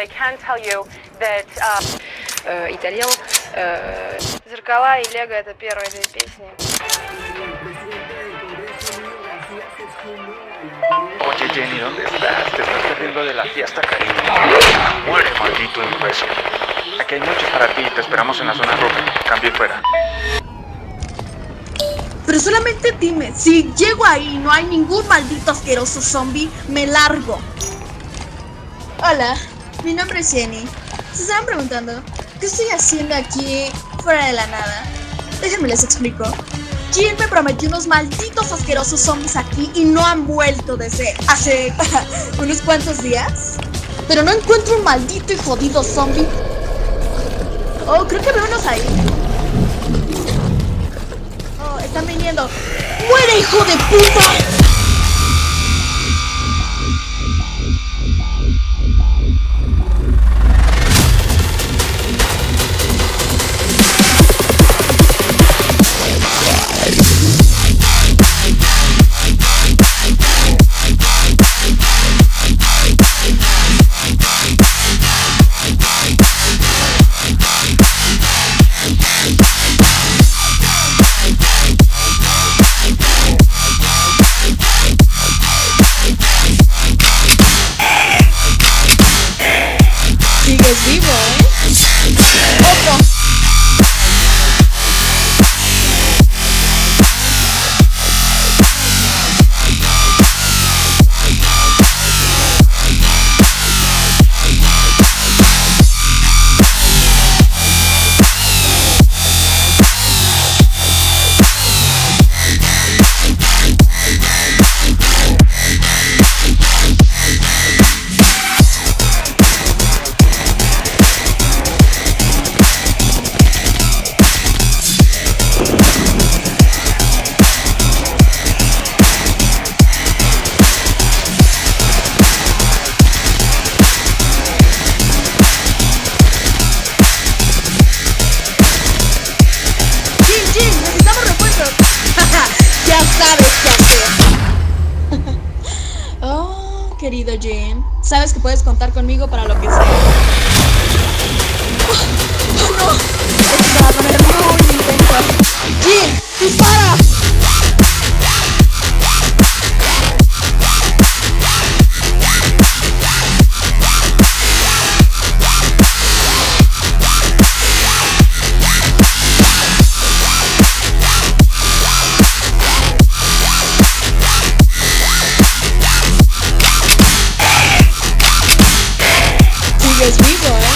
I can tell you that uh, Э, итальян. Э, Зеркала и Лего это первые две песни. Oye Jenny, ¿dónde estás? Te estás perdiendo de la fiesta, cariño. Muere, maldito imbécil. Aquí hay muchos para ti, te esperamos en la zona roja. Cambio y fuera. Pero solamente dime, si llego ahí y no hay ningún maldito asqueroso zombie, me largo. Hola, mi nombre es Jenny. Se estaban preguntando, ¿qué estoy haciendo aquí fuera de la nada? Déjenme les explico. Jim me prometió unos malditos asquerosos zombies aquí y no han vuelto desde hace unos cuantos días. Pero no encuentro un maldito y jodido zombie. Oh, creo que veo unos ahí. Oh, están viniendo. ¡Muere, hijo de puta! Oh, Jim, sabes que puedes contar conmigo para lo que sea. Oh, no, esto se va a poner muy dispara. Yes, we were.